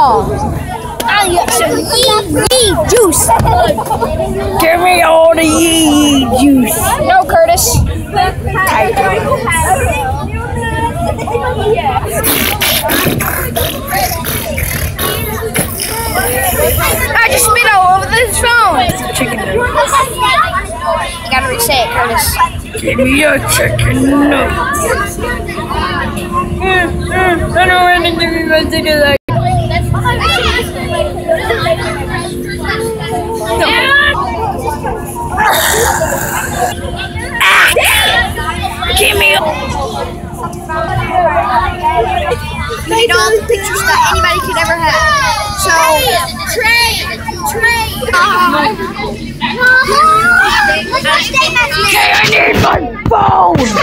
I got some yee yee juice. Give me all the yee juice. No, Curtis. I just spit all over this phone. Chicken nugget. You gotta reset it, Curtis. Give me your chicken nugget. Mm, mm, I don't want to give you Give me They don't pictures that anybody